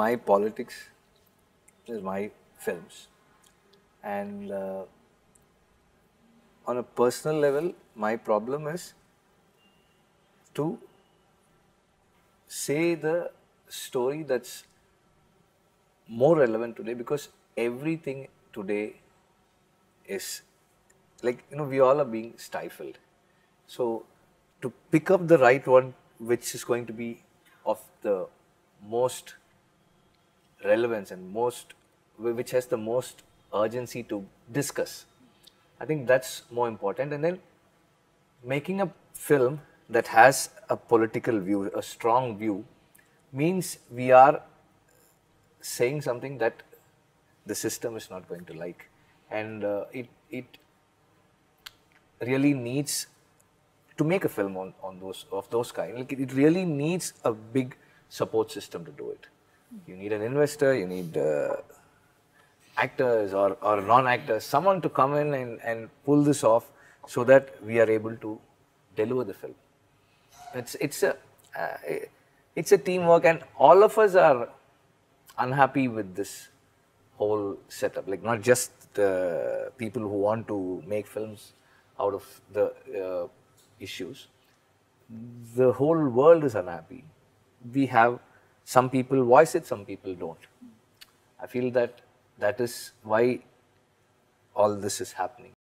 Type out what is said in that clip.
my politics is my films. And uh, on a personal level, my problem is to say the story that's more relevant today because everything today is like you know we all are being stifled so to pick up the right one which is going to be of the most relevance and most which has the most urgency to discuss. I think that's more important. And then making a film that has a political view a strong view means we are saying something that the system is not going to like. And uh, it it really needs to make a film on, on those of those kind. Like it, it really needs a big support system to do it you need an investor you need uh, actors or, or non-actors someone to come in and, and pull this off so that we are able to deliver the film. It's it's a uh, it's a teamwork and all of us are unhappy with this whole setup. Like not just the people who want to make films out of the uh, issues. The whole world is unhappy. We have some people voice it some people don't. I feel that that is why all this is happening